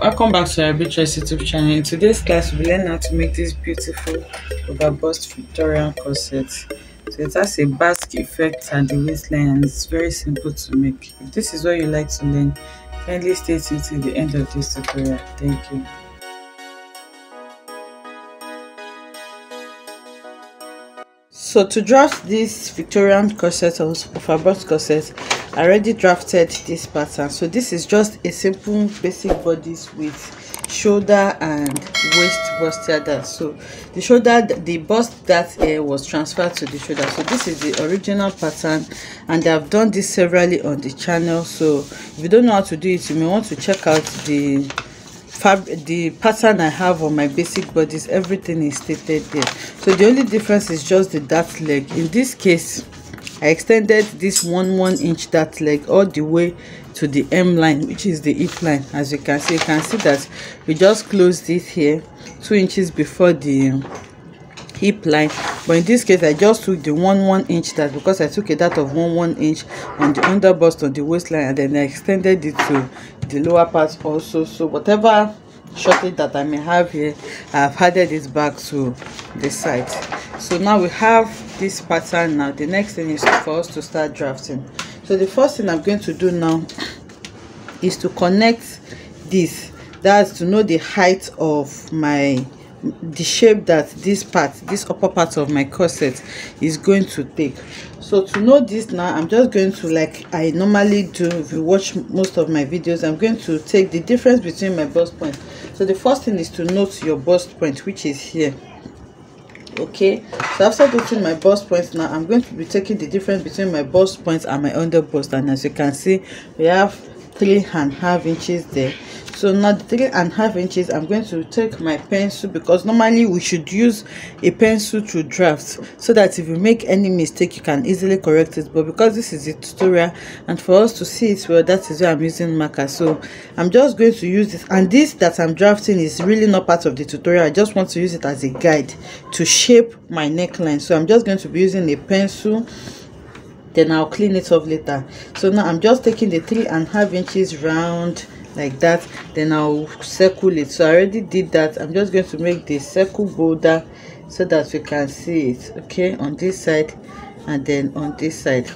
welcome back to Beatrice youtube channel. In today's class we'll learn how to make this beautiful overbust victorian corset. So it has a basque effect at the waistline and it's very simple to make. If this is what you like to learn kindly stay tuned till the end of this tutorial. Thank you so to draft this victorian corset or overbust corset I already drafted this pattern. So this is just a simple basic bodice with shoulder and waist bust that so the shoulder the bust that uh, was transferred to the shoulder. So this is the original pattern and i've done this severally on the channel. So if you don't know how to do it you may want to check out the the pattern i have on my basic bodies everything is stated there. So the only difference is just the dart leg. In this case I extended this one one inch dart leg all the way to the M line which is the hip line. As you can see you can see that we just closed this here two inches before the hip line. But in this case I just took the one one inch dart because I took a dart of one one inch on the under bust on the waistline and then I extended it to the lower part also. So whatever shortage that I may have here I've added it back to the side so now we have this pattern now. The next thing is for us to start drafting. So the first thing i'm going to do now is to connect this. That's to know the height of my the shape that this part this upper part of my corset is going to take. So to know this now i'm just going to like i normally do if you watch most of my videos i'm going to take the difference between my bust point. So the first thing is to note your bust point which is here. Okay? So after getting my bust points now i'm going to be taking the difference between my bust points and my under bust and as you can see we have three and a half inches there so now the three and a half inches i'm going to take my pencil because normally we should use a pencil to draft so that if you make any mistake you can easily correct it. But because this is a tutorial and for us to see it well that is why i'm using marker. So i'm just going to use this. And this that i'm drafting is really not part of the tutorial. I just want to use it as a guide to shape my neckline. So i'm just going to be using a pencil. Then i'll clean it off later. So now i'm just taking the three and a half inches round like that then i'll circle it. So i already did that. I'm just going to make the circle border so that we can see it okay on this side and then on this side.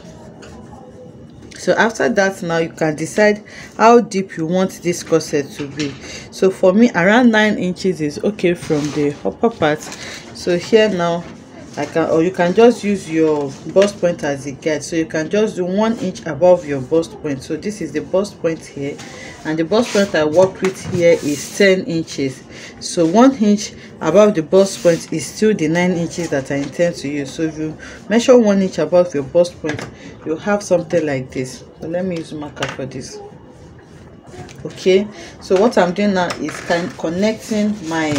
So after that now you can decide how deep you want this corset to be. So for me around nine inches is okay from the upper part. So here now I can or you can just use your bust point as a guide. So you can just do one inch above your bust point. So this is the bust point here. And the bust point I work with here is 10 inches. So one inch above the bust point is still the nine inches that I intend to use. So if you measure one inch above your bust point you have something like this. So let me use marker for this. Okay. So what I'm doing now is kind connecting my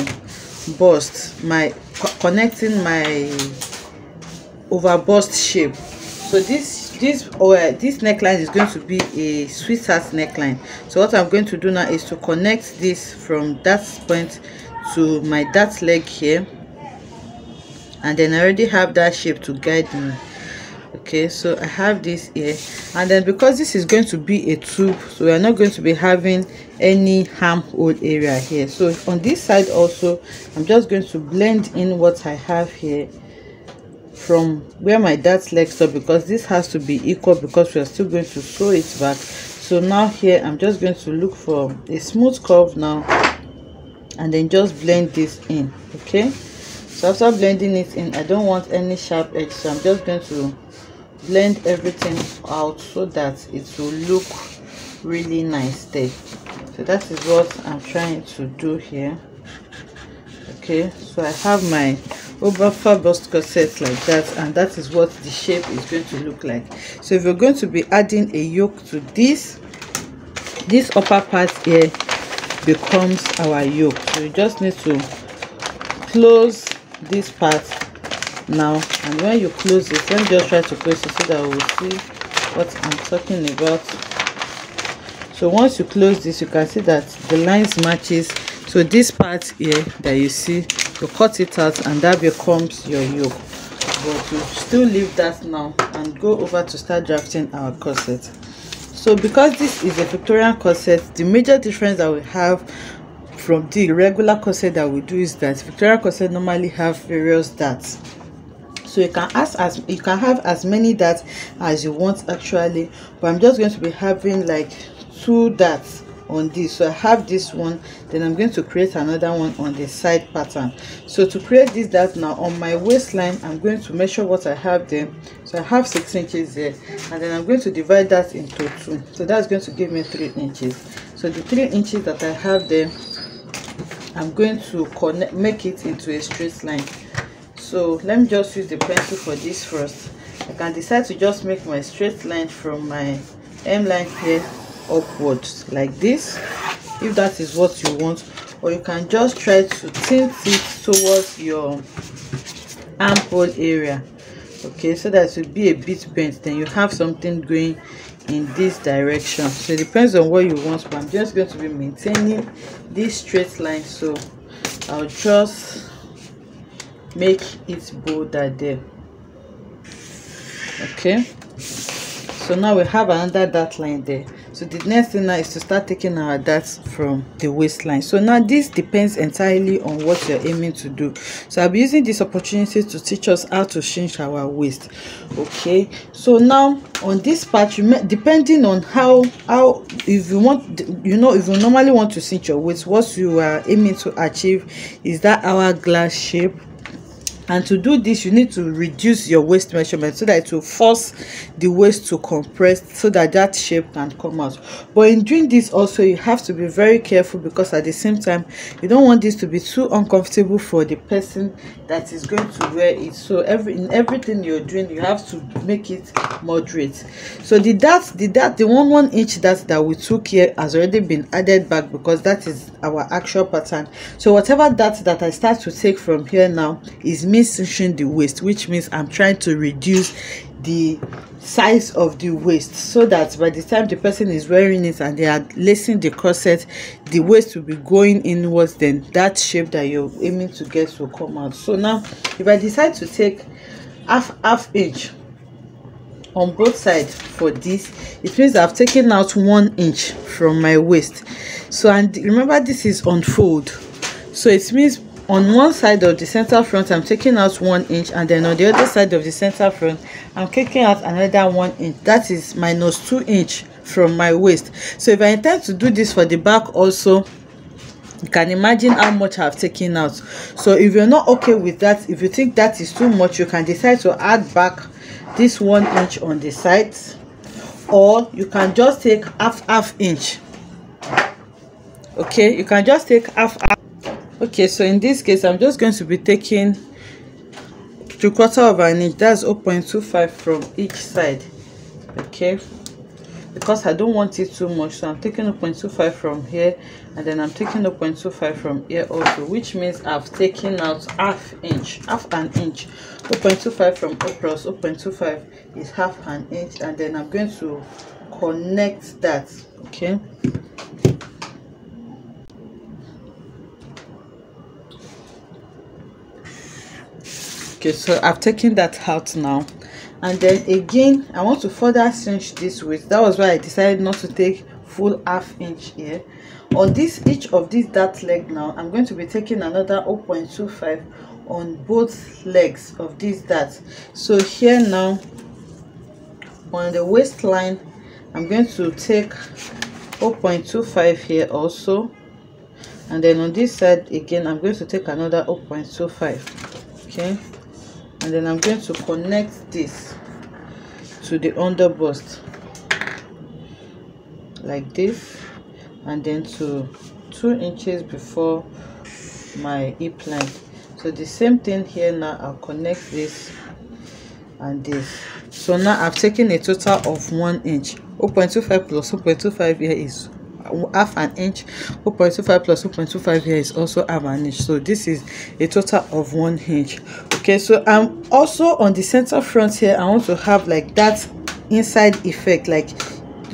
bust my co connecting my over bust shape. So this this or uh, this neckline is going to be a sweetheart neckline. So what i'm going to do now is to connect this from that point to my dart leg here. And then i already have that shape to guide me. Okay so i have this here. And then because this is going to be a tube so we are not going to be having any armhole area here. So on this side also i'm just going to blend in what i have here from where my dart leg stop because this has to be equal because we are still going to sew it back. So now here i'm just going to look for a smooth curve now and then just blend this in okay? So after blending it in i don't want any sharp edge so i'm just going to blend everything out so that it will look really nice there so that is what i'm trying to do here. Okay so i have my over bust corset like that and that is what the shape is going to look like. So if you're going to be adding a yoke to this this upper part here becomes our yoke. So you just need to close this part now and when you close it let me just try to close it so that we'll see what i'm talking about so once you close this you can see that the lines matches. So this part here that you see you cut it out and that becomes your yoke. But you still leave that now and go over to start drafting our corset. So because this is a victorian corset the major difference that we have from the regular corset that we do is that victorian corset normally have various darts. So you can ask as you can have as many darts as you want actually but i'm just going to be having like two darts on this. So i have this one then i'm going to create another one on the side pattern. So to create this dart now on my waistline i'm going to measure what i have there. So i have six inches there and then i'm going to divide that into two. So that's going to give me three inches. So the three inches that i have there i'm going to connect make it into a straight line. So let me just use the pencil for this first. I can decide to just make my straight line from my m line here upwards like this if that is what you want. Or you can just try to tilt it towards your armhole area okay so that will be a bit bent. Then you have something going in this direction. So it depends on what you want but i'm just going to be maintaining this straight line. So i'll just make it bolder there okay. So now we have another dot line there so the next thing now is to start taking our darts from the waistline. So now this depends entirely on what you're aiming to do. So i'll be using this opportunity to teach us how to cinch our waist. Okay? So now on this part you may depending on how how if you want you know if you normally want to cinch your waist what you are aiming to achieve is that hourglass shape and to do this you need to reduce your waist measurement so that it will force the waist to compress so that that shape can come out. But in doing this also you have to be very careful because at the same time you don't want this to be too uncomfortable for the person that is going to wear it. So every in everything you're doing you have to make it moderate. So the that the dart the one one inch dart that we took here has already been added back because that is our actual pattern. So whatever that that i start to take from here now is me cinching the waist which means i'm trying to reduce the size of the waist so that by the time the person is wearing it and they are lacing the corset the waist will be going inwards then that shape that you're aiming to get will come out. So now if i decide to take half half inch on both sides for this it means i've taken out one inch from my waist so and remember this is unfold. So it means on one side of the center front i'm taking out one inch and then on the other side of the center front i'm taking out another one inch. That is minus two inch from my waist. So if i intend to do this for the back also you can imagine how much i've taken out. So if you're not okay with that if you think that is too much you can decide to add back this one inch on the sides or you can just take half half inch. Okay? You can just take half half okay so in this case i'm just going to be taking three quarter of an inch that's 0.25 from each side okay? Because i don't want it too much so i'm taking 0.25 from here and then i'm taking 0.25 from here also which means i've taken out half inch half an inch. 0.25 from across 0.25 is half an inch and then i'm going to connect that okay okay so i've taken that out now. And then again i want to further cinch this width. That was why i decided not to take full half inch here. On this each of these dart leg now i'm going to be taking another 0.25 on both legs of this dart so here now on the waistline i'm going to take 0.25 here also. And then on this side again i'm going to take another 0.25 okay and then I'm going to connect this to the under bust like this and then to two inches before my hip line. So the same thing here now I'll connect this and this. So now I've taken a total of one inch. 0.25 plus 0.25 here is half an inch 0.25 plus 0.25 here is also half an inch. So this is a total of one inch. Okay so i'm also on the center front here. I want to have like that inside effect like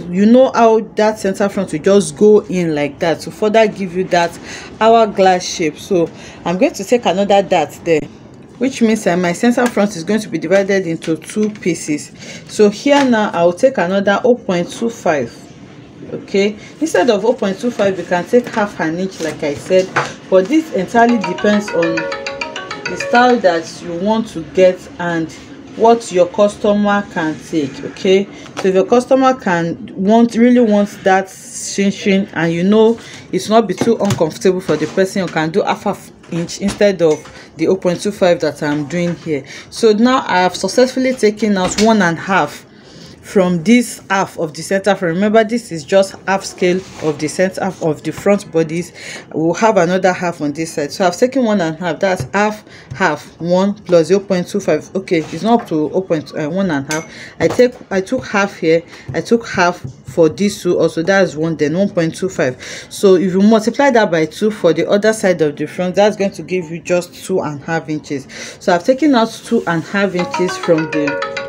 you know how that center front will just go in like that to further give you that hourglass shape. So i'm going to take another dart there which means that my center front is going to be divided into two pieces. So here now i'll take another 0.25 okay? Instead of 0.25 you can take half an inch like i said but this entirely depends on the style that you want to get and what your customer can take okay? So if your customer can want really wants that shin and you know it's not be too uncomfortable for the person you can do half half inch instead of the 0.25 that i'm doing here. So now i have successfully taken out one and half from this half of the center front remember this is just half scale of the center of the front bodies. We'll have another half on this side. So i've taken one and half. That's half half one plus 0 0.25 okay it's not up to 0 uh, one and half. I take i took half here. I took half for these two also. That's one then 1.25 so if you multiply that by two for the other side of the front that's going to give you just two and half inches. So i've taken out two and half inches from the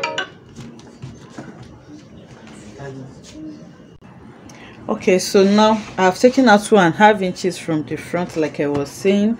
okay so now i've taken out two and a half inches from the front like i was saying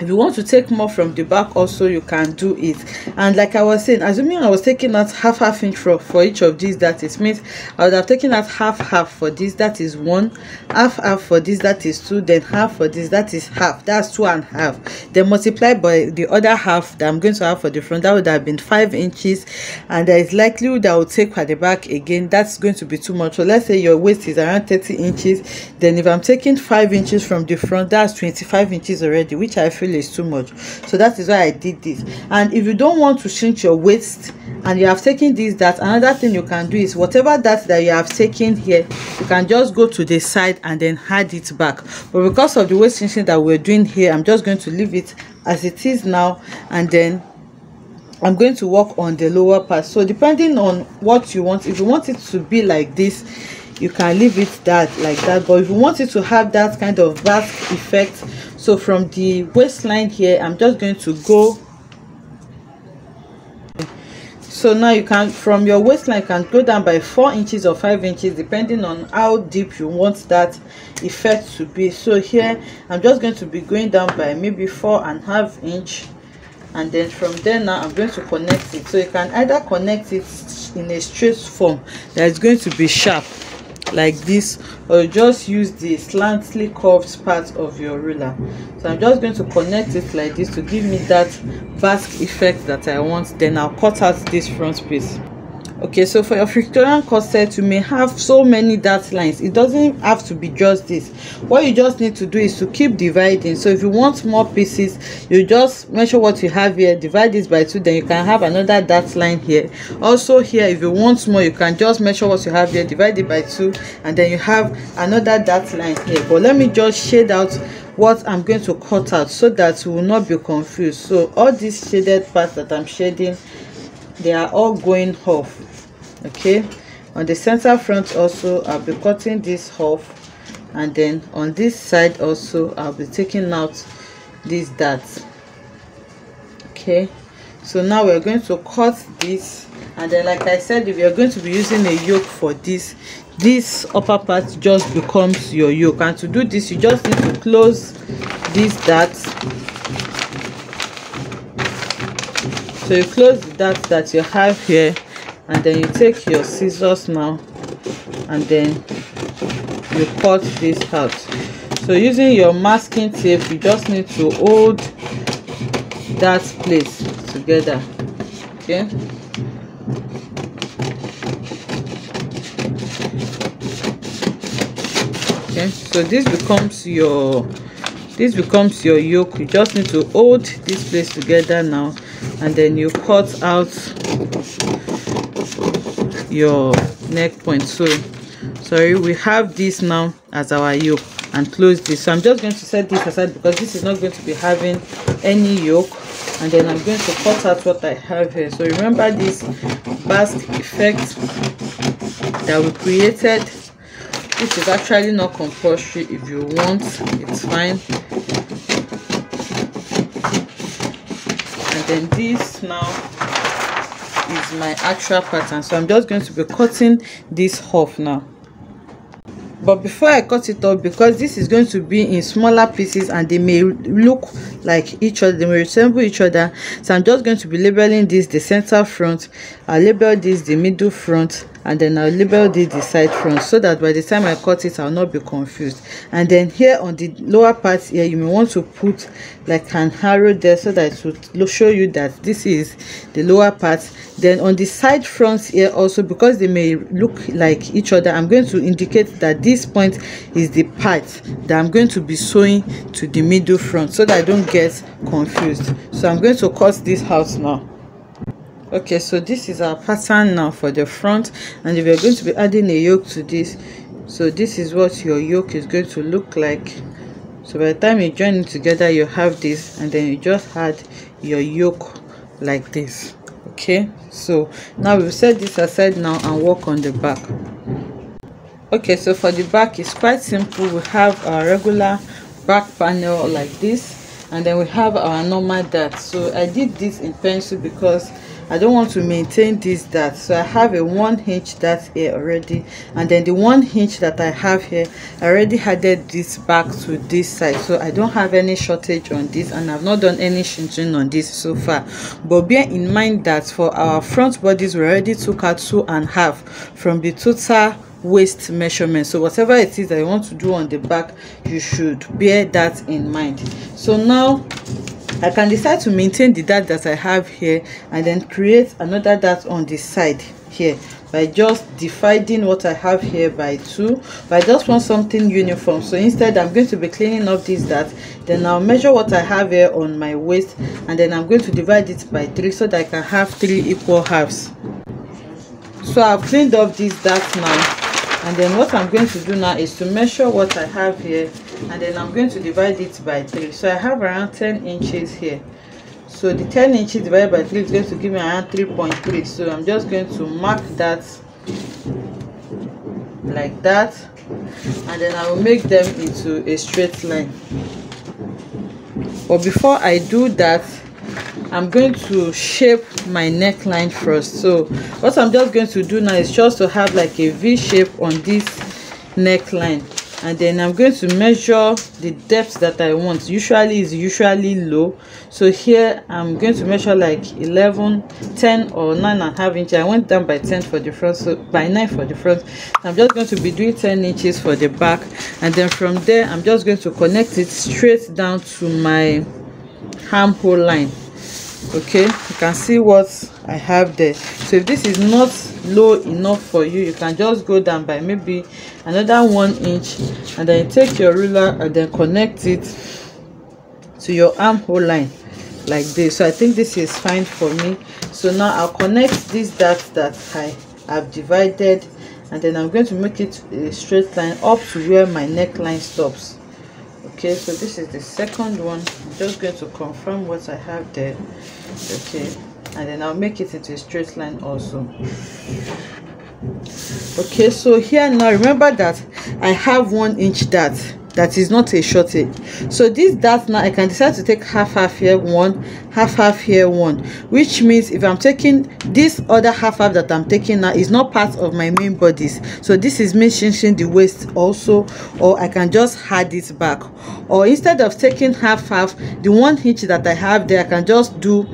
if you want to take more from the back also you can do it. And like i was saying assuming i was taking out half half inch for for each of these that is means i would have taken out half half for this that is one half half for this that is two then half for this that is half. That's two and half. Then multiply by the other half that i'm going to have for the front. That would have been five inches. And there is that i will take for the back again. That's going to be too much. So let's say your waist is around 30 inches. Then if i'm taking five inches from the front that's 25 inches already which i feel feel is too much. So that is why i did this. And if you don't want to shrink your waist and you have taken this that another thing you can do is whatever that that you have taken here you can just go to the side and then add it back. But because of the waist cinching that we're doing here i'm just going to leave it as it is now and then I'm going to work on the lower part. So depending on what you want if you want it to be like this you can leave it that like that. But if you want it to have that kind of back effect so from the waistline here i'm just going to go. So now you can from your waistline can go down by four inches or five inches depending on how deep you want that effect to be. So here i'm just going to be going down by maybe four and a half inch. And then from there now i'm going to connect it. So you can either connect it in a straight form that is going to be sharp like this or just use the slantly curved part of your ruler. So i'm just going to connect it like this to give me that basque effect that i want. Then i'll cut out this front piece okay so for your victorian corset you may have so many dart lines. It doesn't have to be just this. What you just need to do is to keep dividing. So if you want more pieces you just measure what you have here divide this by two then you can have another dart line here. Also here if you want more you can just measure what you have here divide it by two and then you have another dart line here. But let me just shade out what i'm going to cut out so that you will not be confused. So all these shaded parts that i'm shading they are all going off okay? On the center front also i'll be cutting this off and then on this side also i'll be taking out these darts okay? So now we're going to cut this and then like i said if you're going to be using a yoke for this this upper part just becomes your yoke. And to do this you just need to close these darts so you close the dart that you have here and then you take your scissors now and then you cut this out. So using your masking tape you just need to hold that place together okay? Okay so this becomes your this becomes your yoke. You just need to hold this place together now and then you cut out your neck point. So sorry we have this now as our yoke and close this. So i'm just going to set this aside because this is not going to be having any yoke. And then i'm going to cut out what i have here. So remember this basque effect that we created which is actually not compulsory. If you want it's fine then this now is my actual pattern. So i'm just going to be cutting this off now. But before i cut it off because this is going to be in smaller pieces and they may look like each other they may resemble each other. So i'm just going to be labeling this the center front i label this the middle front and then i'll label this the side front so that by the time i cut it i'll not be confused. And then here on the lower part here you may want to put like an arrow there so that it will show you that this is the lower part. Then on the side fronts here also because they may look like each other i'm going to indicate that this point is the part that i'm going to be sewing to the middle front so that i don't get confused. So i'm going to cut this out now okay so this is our pattern now for the front. And we are going to be adding a yoke to this so this is what your yoke is going to look like. So by the time you join it together you have this and then you just add your yoke like this. Okay so now we'll set this aside now and work on the back. Okay so for the back it's quite simple. We have our regular back panel like this and then we have our normal dart. So i did this in pencil because I don't want to maintain this dart so I have a one inch dart here already and then the one inch that I have here I already added this back to this side so I don't have any shortage on this and I've not done any cinching on this so far. But bear in mind that for our front bodice we already took out two and a half from the total waist measurement. So whatever it is that you want to do on the back you should bear that in mind. So now I can decide to maintain the dart that I have here and then create another dart on the side here by just dividing what I have here by two but I just want something uniform. So instead I'm going to be cleaning up this dart then I'll measure what I have here on my waist and then I'm going to divide it by three so that I can have three equal halves. So I've cleaned up this dart now and then what I'm going to do now is to measure what I have here and then I'm going to divide it by 3 so I have around 10 inches here. So the 10 inches divided by 3 is going to give me around 3.3 so I'm just going to mark that like that. And then I will make them into a straight line. But before I do that I'm going to shape my neckline first. So what I'm just going to do now is just to have like a V shape on this neckline and then I'm going to measure the depth that I want. Usually is usually low. So here I'm going to measure like 11 10 or 9 and a half inches. I went down by 10 for the front so by 9 for the front. I'm just going to be doing 10 inches for the back. And then from there I'm just going to connect it straight down to my armhole line okay you can see what i have there. So if this is not low enough for you you can just go down by maybe another one inch and then take your ruler and then connect it to your armhole line like this. So i think this is fine for me. So now i'll connect this dart that i have divided and then i'm going to make it a straight line up to where my neckline stops okay so this is the second one. I'm just going to confirm what i have there. Okay and then i'll make it into a straight line also. Okay so here now remember that i have one inch dart that is not a shortage. So this dart now i can decide to take half half here one half half here one which means if i'm taking this other half half that i'm taking now is not part of my main bodies. So this is me changing the waist also or i can just add it back. Or instead of taking half half the one inch that i have there i can just do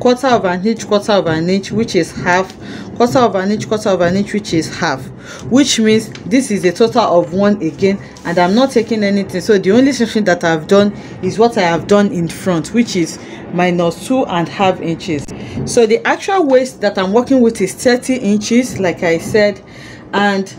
quarter of an inch quarter of an inch which is half quarter of an inch quarter of an inch which is half. Which means this is a total of one again and i'm not taking anything. So the only thing that i've done is what i have done in front which is minus two and half inches. So the actual waist that i'm working with is 30 inches like i said and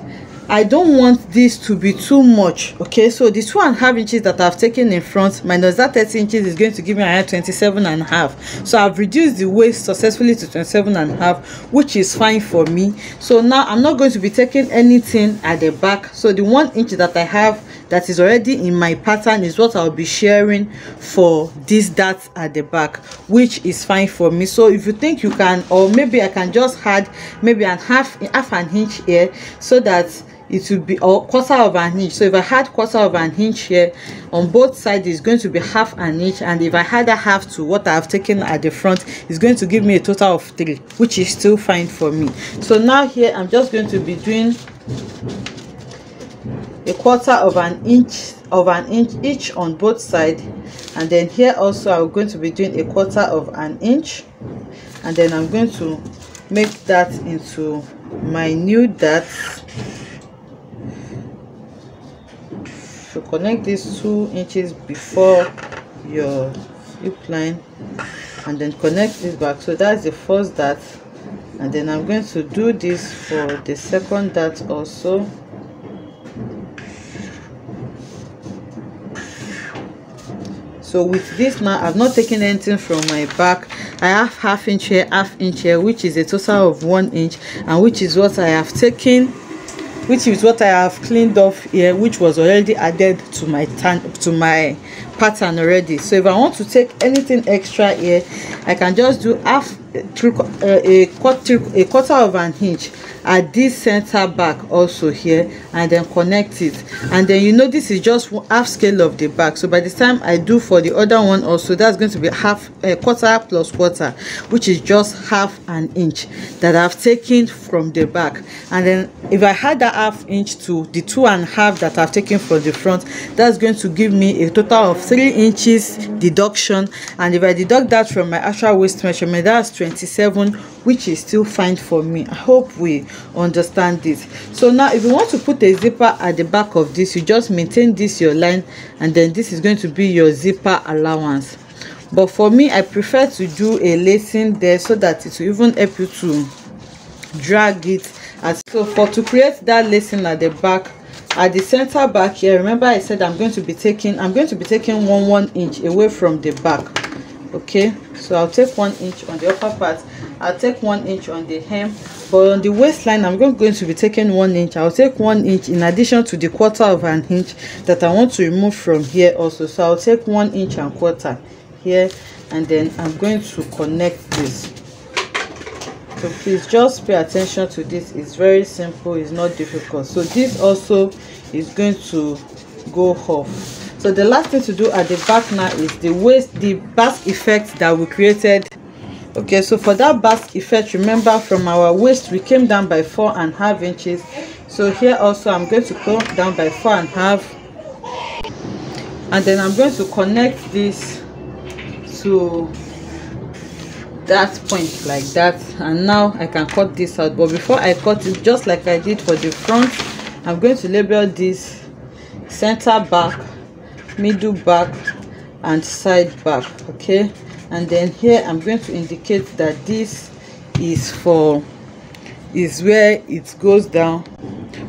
I don't want this to be too much okay? So the two and a half inches that I've taken in front minus that 30 inches is going to give me around 27 and a half. So I've reduced the waist successfully to 27 and a half which is fine for me. So now I'm not going to be taking anything at the back. So the one inch that I have that is already in my pattern is what I'll be sharing for this dart at the back which is fine for me. So if you think you can or maybe I can just add maybe an half half an inch here so that it will be or quarter of an inch. So if i had quarter of an inch here on both sides it's going to be half an inch. And if i had a half to what i've taken at the front it's going to give me a total of three which is still fine for me. So now here i'm just going to be doing a quarter of an inch of an inch each on both sides. And then here also i'm going to be doing a quarter of an inch. And then i'm going to make that into my new dart to connect these two inches before your hip line and then connect this back. So that's the first dart. And then i'm going to do this for the second dart also. So with this now i've not taken anything from my back. I have half inch here half inch here which is a total of one inch and which is what i have taken which is what i have cleaned off here which was already added to my tan to my pattern already. So if i want to take anything extra here i can just do half uh, a quarter a quarter of an inch at this center back also here and then connect it. And then you know this is just half scale of the back. So by the time i do for the other one also that's going to be half a quarter plus quarter which is just half an inch that i've taken from the back. And then if i add that half inch to the two and a half that i've taken from the front that's going to give me a total of three inches deduction. And if i deduct that from my actual waist measurement that's 27 which is still fine for me. I hope we understand this. So now if you want to put a zipper at the back of this you just maintain this your line and then this is going to be your zipper allowance. But for me i prefer to do a lacing there so that it will even help you to drag it. As so for to create that lacing at the back at the center back here remember i said i'm going to be taking i'm going to be taking one one inch away from the back okay so i'll take one inch on the upper part. I'll take one inch on the hem. But on the waistline i'm going to be taking one inch. I'll take one inch in addition to the quarter of an inch that i want to remove from here also. So i'll take one inch and quarter here and then i'm going to connect this. So please just pay attention to this. It's very simple. It's not difficult. So this also is going to go off so the last thing to do at the back now is the waist the basque effect that we created. Okay so for that basque effect remember from our waist we came down by four and a half inches. So here also i'm going to go down by four and a half. And then i'm going to connect this to that point like that. And now i can cut this out. But before i cut it just like i did for the front i'm going to label this center back middle back and side back okay? And then here i'm going to indicate that this is for is where it goes down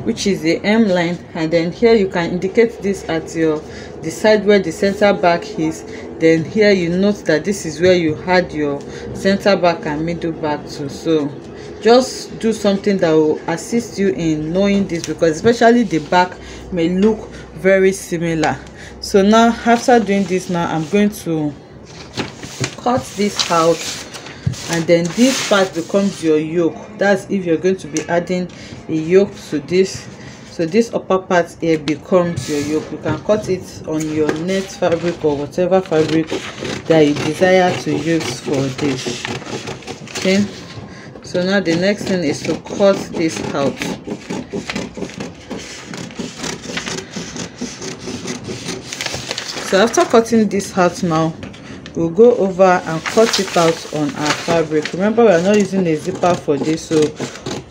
which is the m line. And then here you can indicate this at your the side where the center back is. Then here you note that this is where you had your center back and middle back to. So just do something that will assist you in knowing this because especially the back may look very similar so now after doing this now i'm going to cut this out. And then this part becomes your yoke that's if you're going to be adding a yoke to this. So this upper part here becomes your yoke you can cut it on your net fabric or whatever fabric that you desire to use for this. Okay? So now the next thing is to cut this out so after cutting this out now we'll go over and cut it out on our fabric. Remember we are not using a zipper for this so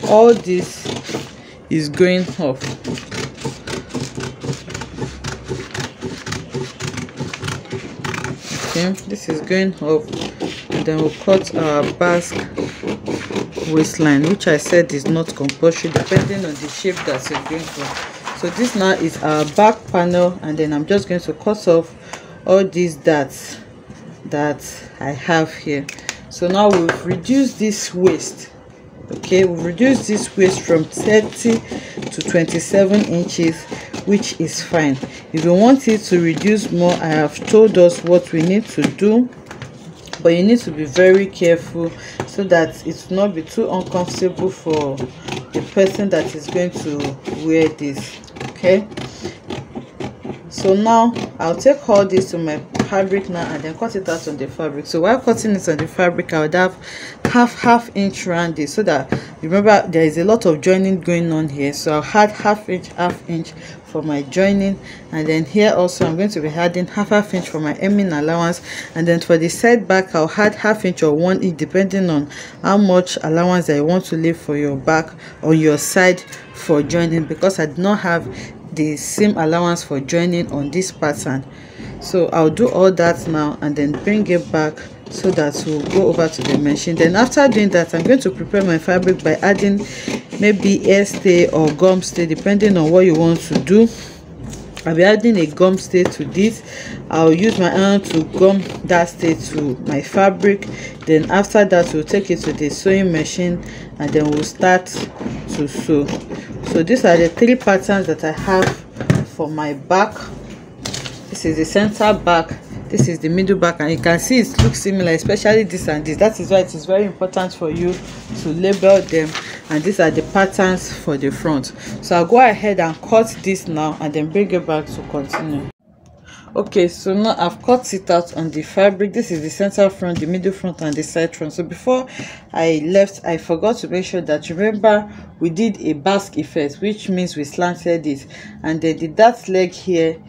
all this is going off. Okay this is going off and then we'll cut our basque waistline which i said is not compulsory depending on the shape that you're going for so this now is our back panel and then i'm just going to cut off all these darts that I have here. So now we've reduced this waist okay? We've reduced this waist from 30 to 27 inches which is fine. If you want it to reduce more I have told us what we need to do but you need to be very careful so that it will not be too uncomfortable for the person that is going to wear this okay. So now i'll take all this to my fabric now and then cut it out on the fabric. So while cutting it on the fabric i would have half half inch round so that you remember there is a lot of joining going on here. So i'll add half inch half inch for my joining. And then here also i'm going to be adding half half inch for my hemming allowance. And then for the side back i'll add half inch or one inch depending on how much allowance i want to leave for your back or your side for joining because i do not have the same allowance for joining on this pattern. So i'll do all that now and then bring it back so that we'll go over to the machine. Then after doing that i'm going to prepare my fabric by adding maybe hair stay or gum stay depending on what you want to do. I'll be adding a gum stay to this. I'll use my hand to gum that stay to my fabric. Then after that we'll take it to the sewing machine and then we'll start to sew so these are the three patterns that i have for my back. This is the center back. This is the middle back. And you can see it looks similar especially this and this. That is why it is very important for you to label them. And these are the patterns for the front. So i'll go ahead and cut this now and then bring it back to continue okay so now i've cut it out on the fabric. This is the center front the middle front and the side front. So before i left i forgot to make sure that remember we did a basque effect which means we slanted it. And then the dart leg here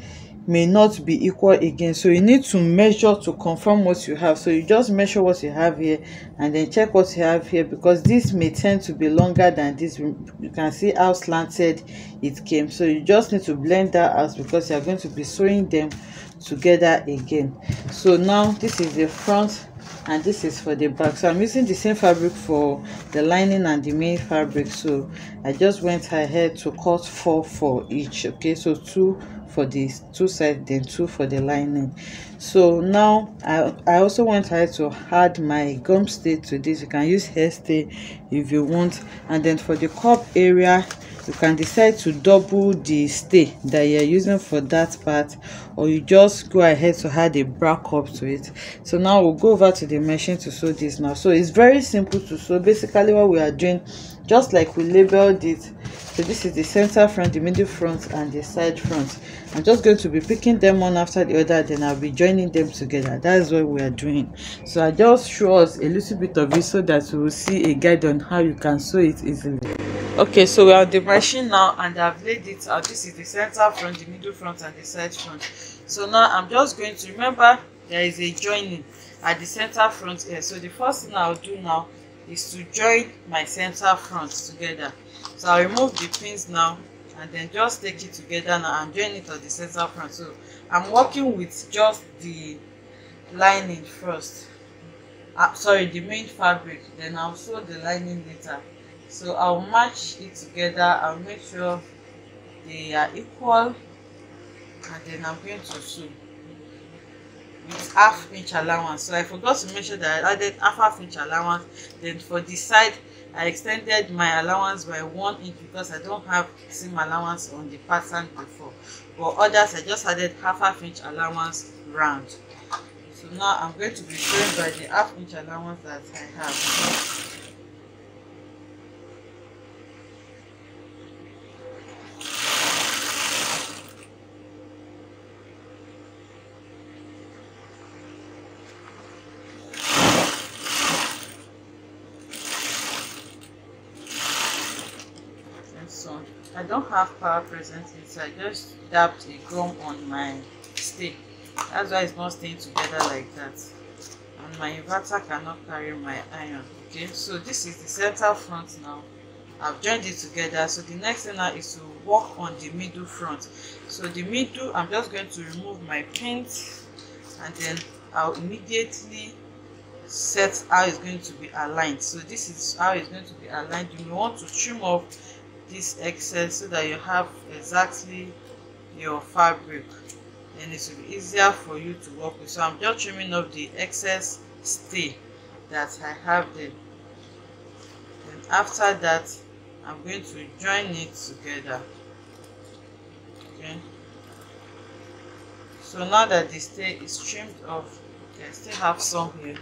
may not be equal again. So you need to measure to confirm what you have. So you just measure what you have here and then check what you have here because this may tend to be longer than this. You can see how slanted it came. So you just need to blend that out because you are going to be sewing them together again. So now this is the front and this is for the back. So i'm using the same fabric for the lining and the main fabric. So i just went ahead to cut four for each okay? So two for the two sides then two for the lining. So now i i also went ahead to add my gum stay to this. You can use hair stay if you want. And then for the cup area you can decide to double the stay that you're using for that part or you just go ahead to add a bra cup to it. So now we'll go over to the machine to sew this now. So it's very simple to sew. Basically what we are doing just like we labeled it so this is the center front the middle front and the side front. I'm just going to be picking them one after the other then i'll be joining them together. That's what we are doing. So i just show us a little bit of it so that we will see a guide on how you can sew it easily. Okay so we're on the machine now and i've laid it out. This is the center front the middle front and the side front. So now i'm just going to remember there is a joining at the center front here. So the first thing i'll do now is to join my center front together. So i'll remove the pins now and then just take it together now and join it on the center front. So i'm working with just the lining first. Uh, sorry the main fabric then i'll sew the lining later. So i'll match it together i'll make sure they are equal and then i'm going to sew with half inch allowance. So i forgot to mention that i added half half inch allowance. Then for the side i extended my allowance by one inch because i don't have same allowance on the pattern before. For others i just added half half inch allowance round. So now i'm going to be showing by the half inch allowance that i have I don't have power presently, so I just dabbed a gum on my stick. That's why it's not staying together like that. And my inverter cannot carry my iron. Okay, so this is the center front now. I've joined it together. So the next thing now is to work on the middle front. So the middle, I'm just going to remove my pins and then I'll immediately set how it's going to be aligned. So this is how it's going to be aligned. You may want to trim off this excess so that you have exactly your fabric. And it will be easier for you to work with. So i'm just trimming off the excess stay that i have there. And after that i'm going to join it together. Okay. So now that the stay is trimmed off i still have some here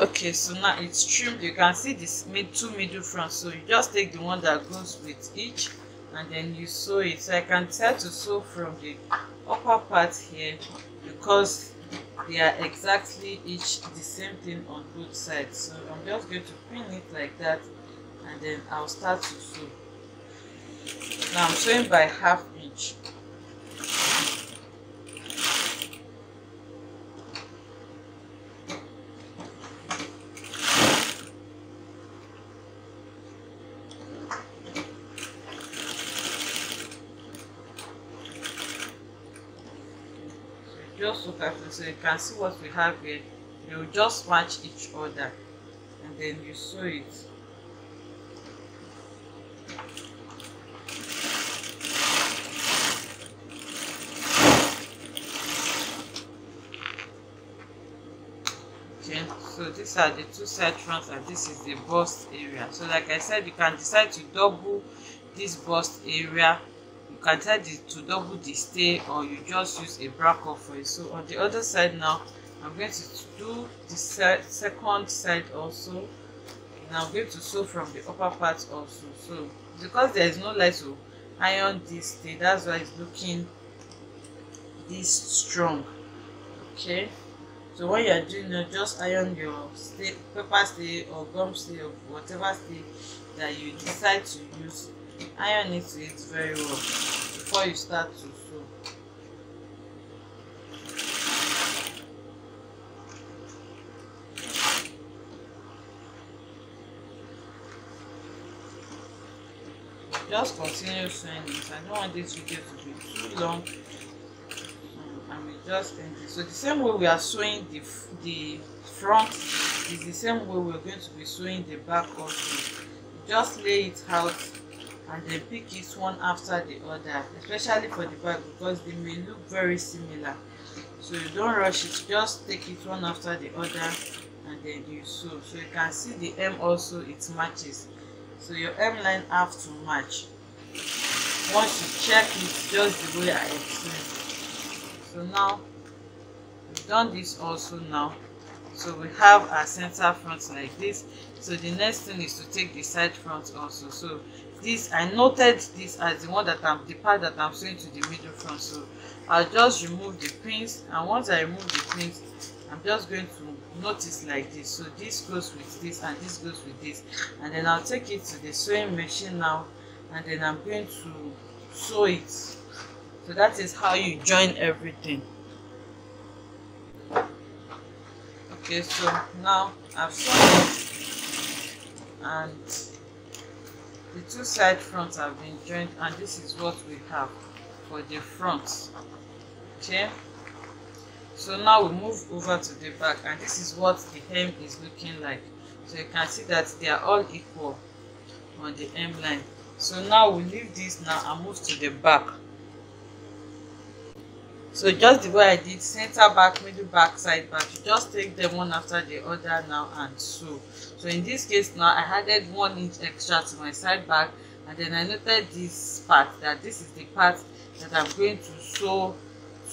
okay so now it's trimmed you can see this mid two middle front so you just take the one that goes with each and then you sew it. So i can tell to sew from the upper part here because they are exactly each the same thing on both sides. So i'm just going to pin it like that and then I'll start to sew. Now I'm sewing by half inch just look at it so you can see what we have here. You just match each other and then you sew it. Okay so these are the two side fronts and this is the bust area. So like i said you can decide to double this bust area can decide to double the stay or you just use a for it so on the other side now i'm going to do the second side also. And i'm going to sew from the upper part also. So because there is no light to iron this stay that's why it's looking this strong. Okay? So what you are doing it just iron your stay paper stay or gum stay or whatever stay that you decide to use iron it it very well. Before you start to sew. Just continue sewing this. i don't want this video to be too long. And we just end it so the same way we are sewing the the front is the same way we're going to be sewing the back also. Just lay it out and then pick it one after the other especially for the back because they may look very similar. So you don't rush it just take it one after the other and then you sew. So you can see the m also it matches. So your m line have to match. Once you check it just the way i explained. So now we've done this also now. So we have our center front like this. So the next thing is to take the side front also. So this i noted this as the one that i'm the part that i'm sewing to the middle front. So i'll just remove the pins and once i remove the pins i'm just going to notice like this. So this goes with this and this goes with this. And then i'll take it to the sewing machine now and then i'm going to sew it. So that is how you join everything. Okay so now i've sewn it and the two side fronts have been joined and this is what we have for the front. Okay? So now we move over to the back and this is what the hem is looking like. So you can see that they are all equal on the hem line. So now we leave this now and move to the back so just the way i did center back middle back side back you just take them one after the other now and sew. So in this case now i added one inch extra to my side back and then i noted this part that this is the part that i'm going to sew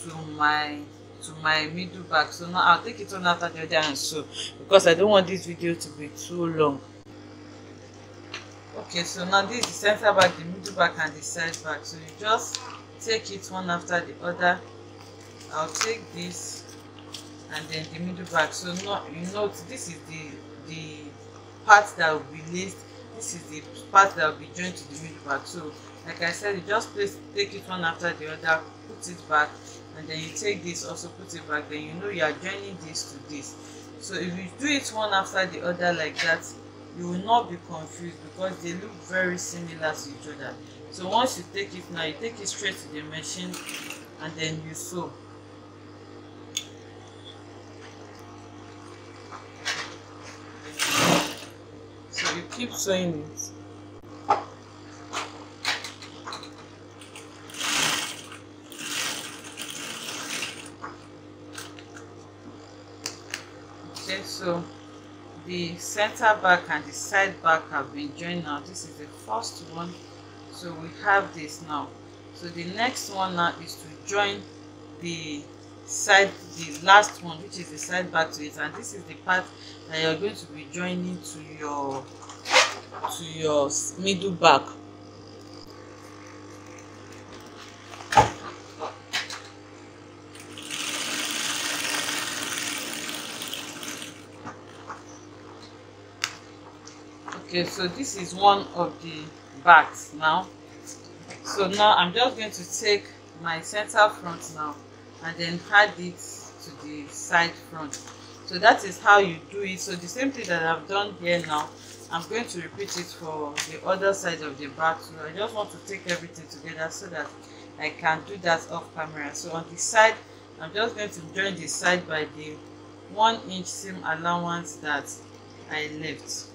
to my to my middle back. So now i'll take it on after the other and sew because i don't want this video to be too long. Okay so now this is the center back the middle back and the side back. So you just take it one after the other i'll take this and then the middle part. So no you note this is the the part that will be laced. This is the part that will be joined to the middle part. So like i said you just place take it one after the other put it back and then you take this also put it back. Then you know you are joining this to this. So if you do it one after the other like that you will not be confused because they look very similar to each other. So once you take it now you take it straight to the machine and then you sew so you keep sewing it okay so the center back and the side back have been joined now. This is the first one. So we have this now. So the next one now is to join the side the last one which is the side back to it. And this is the part that you're going to be joining to your to your middle back. Okay so this is one of the backs now. So now i'm just going to take my center front now and then add it to the side front. So that is how you do it. So the same thing that i've done here now i'm going to repeat it for the other side of the back so i just want to take everything together so that i can do that off camera. So on the side i'm just going to join the side by the one inch seam allowance that i left.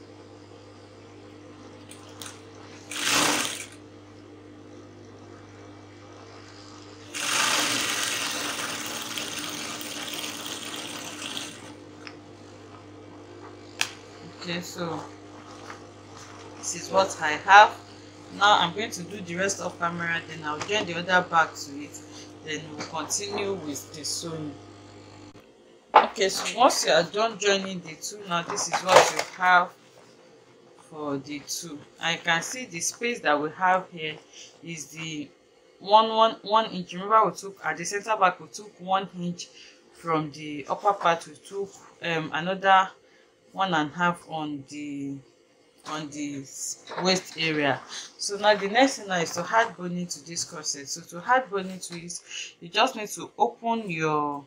Okay so this is what i have. Now i'm going to do the rest of camera then i'll join the other back to it. Then we'll continue with the sewing. Okay so once you are done joining the two now this is what you have for the two. I can see the space that we have here is the one one one inch. Remember we took at the center back we took one inch from the upper part we took um another one and a half on the on the waist area. So now the next thing now is to add boning to this corset so to add boning to it you just need to open your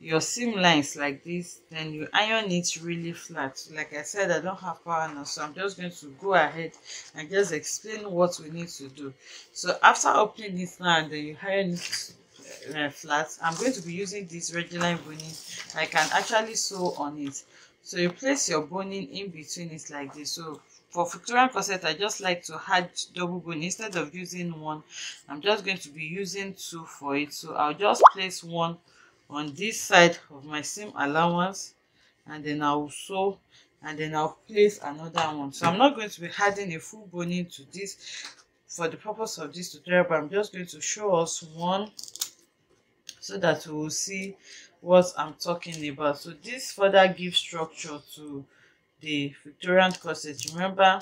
your seam lines like this. Then you iron it really flat. Like i said i don't have power now so i'm just going to go ahead and just explain what we need to do. So after opening this now and then you iron it uh, flat. I'm going to be using this regular boning i can actually sew on it so you place your boning in between it like this. So for Victorian corset I just like to add double boning. Instead of using one I'm just going to be using two for it. So I'll just place one on this side of my seam allowance and then I'll sew and then I'll place another one. So I'm not going to be adding a full boning to this for the purpose of this tutorial but I'm just going to show us one so that we will see what I'm talking about. So this further gives structure to the Victorian corset. Remember,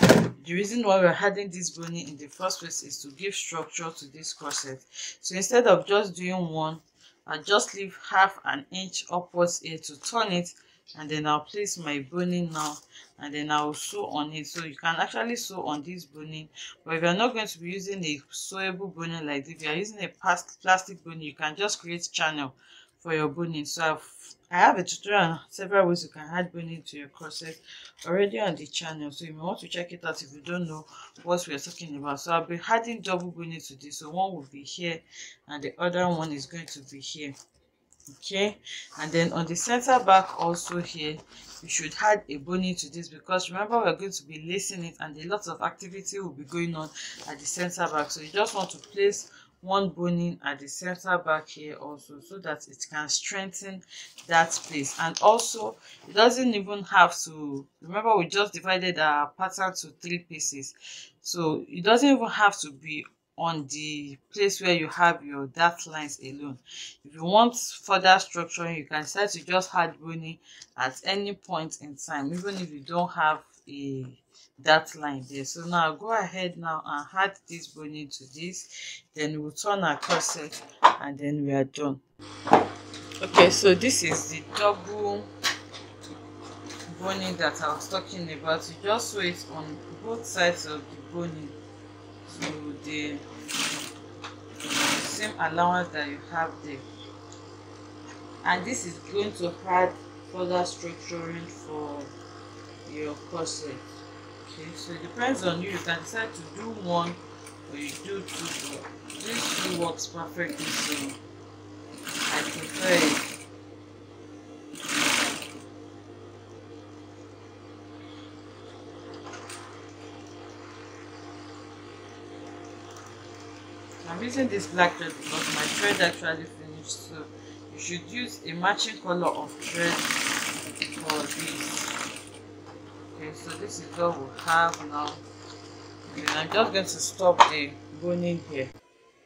the reason why we're adding this boning in the first place is to give structure to this corset. So instead of just doing one, I just leave half an inch upwards here to turn it and then I'll place my boning now and then I'll sew on it. So you can actually sew on this boning but if you're not going to be using a sewable boning like this if you're using a plastic boning you can just create channel for your boning so I've, I have a tutorial on several ways you can add boning to your corset already on the channel. So you may want to check it out if you don't know what we're talking about. So I'll be adding double boning to this. So one will be here and the other one is going to be here okay? And then on the center back also here you should add a boning to this because remember we're going to be lacing it and a lot of activity will be going on at the center back. So you just want to place one boning at the center back here also so that it can strengthen that place. And also it doesn't even have to remember we just divided our pattern to three pieces. So it doesn't even have to be on the place where you have your dart lines alone. If you want further structuring you can start to just add boning at any point in time even if you don't have a dart line there. So now go ahead now and add this boning to this. Then we'll turn our corset and then we are done. Okay so this is the double boning that i was talking about. You just sew it on both sides of the boning to the same allowance that you have there. And this is going to add further structuring for your corset okay so it depends on you. You can decide to do one or you do two this two works perfectly so i prefer it I'm using this black thread because my thread actually finished so you should use a matching color of thread for this. Okay so this is what we have now. And I'm just going to stop the boning here.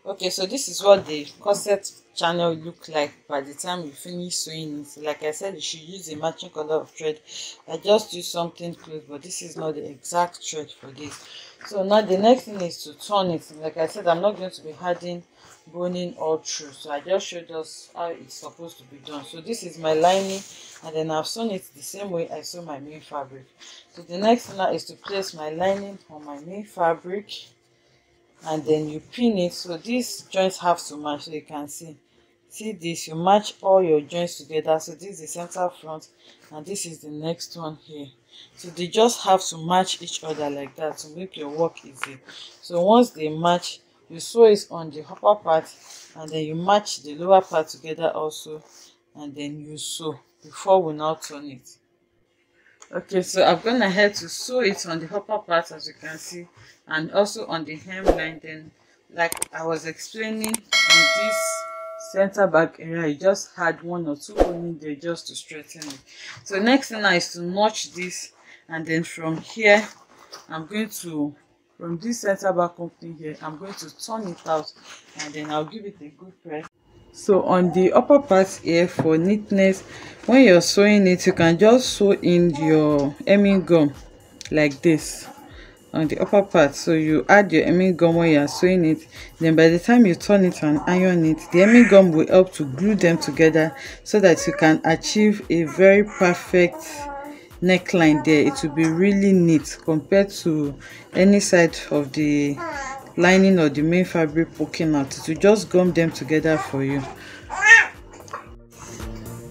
Okay so this is what the corset channel look like by the time you finish sewing it. Like i said you should use a matching color of thread. I just use something close but this is not the exact thread for this. So now the next thing is to turn it. Like i said i'm not going to be adding boning all through. So i just showed us how it's supposed to be done. So this is my lining and then i've sewn it the same way i sew my main fabric. So the next thing now is to place my lining on my main fabric and then you pin it. So these joints have to match so you can see see this you match all your joints together. So this is the center front and this is the next one here. So they just have to match each other like that to make your work easy. So once they match you sew it on the upper part and then you match the lower part together also and then you sew before we now turn it. Okay so i've gone ahead to sew it on the upper part as you can see and also on the hemline then like i was explaining on this center back area you just had one or two in there just to straighten it. So next thing now is to notch this and then from here i'm going to from this center back opening here i'm going to turn it out and then i'll give it a good press. So on the upper part here for neatness when you're sewing it you can just sew in your hemming gum like this on the upper part so you add your hemming gum when you are sewing it. Then by the time you turn it and iron it the hemming gum will help to glue them together so that you can achieve a very perfect neckline there. It will be really neat compared to any side of the lining or the main fabric poking out. It will just gum them together for you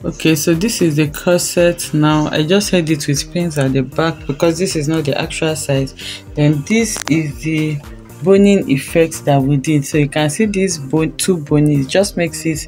okay so this is the corset. Now i just had it with pins at the back because this is not the actual size. Then this is the boning effect that we did. So you can see this bone two boning just makes it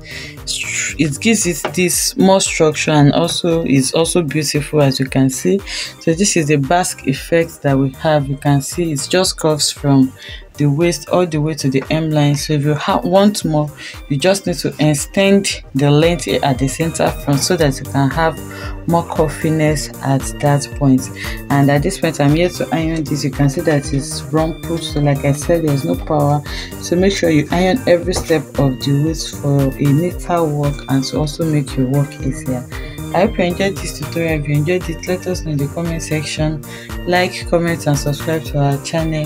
it gives it this more structure and also is also beautiful as you can see. So this is the basque effect that we have. You can see it just curves from the waist all the way to the hemline so if you want more you just need to extend the length at the center front so that you can have more cuffiness at that point. And at this point i'm here to iron this. You can see that it's rumpled so like i said there's no power. So make sure you iron every step of the waist for a neater work and to also make your work easier. I hope you enjoyed this tutorial. If you enjoyed it, let us know in the comment section. Like, comment and subscribe to our channel